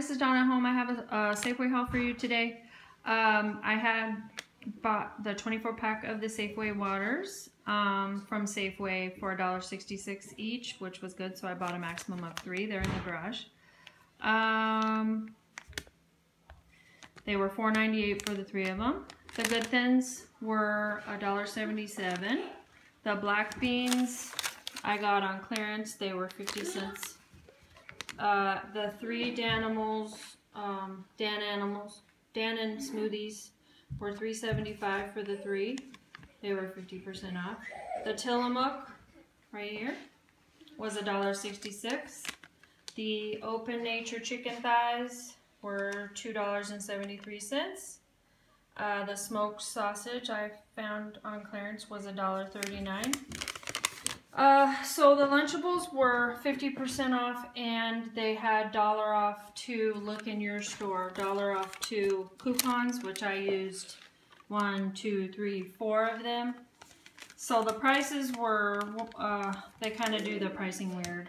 this is Donna home. I have a, a Safeway haul for you today. Um, I had bought the 24 pack of the Safeway waters um, from Safeway for $1.66 each, which was good, so I bought a maximum of three. They're in the garage. Um, they were $4.98 for the three of them. The Good Thins were $1.77. The black beans I got on clearance. They were 50 cents. Uh, the three Danimals, um, Dan and smoothies were 3.75 for the three. They were 50% off. The Tillamook, right here, was $1.66. The Open Nature chicken thighs were $2.73. Uh, the smoked sausage I found on clearance was $1.39. Uh, so the Lunchables were 50% off and they had dollar off to look in your store, dollar off to coupons, which I used one, two, three, four of them. So the prices were, uh, they kind of do the pricing weird.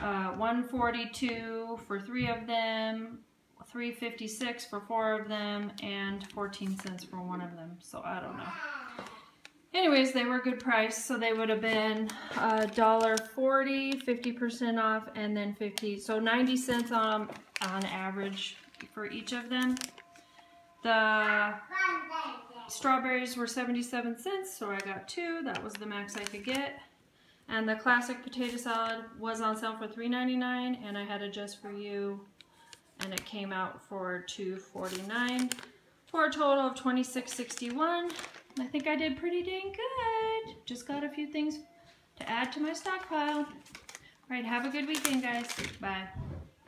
Uh, 142 for three of them, 356 for four of them, and 14 cents for one of them. So I don't know. Anyways, they were a good price, so they would have been uh, $1.40, 50% off, and then 50 so 90 cents on, on average for each of them. The strawberries were 77 cents, so I got two. That was the max I could get. And the classic potato salad was on sale for $3.99, and I had a just for you, and it came out for $2.49 for a total of $26.61. I think I did pretty dang good. Just got a few things to add to my stockpile. All right, have a good weekend, guys. Bye.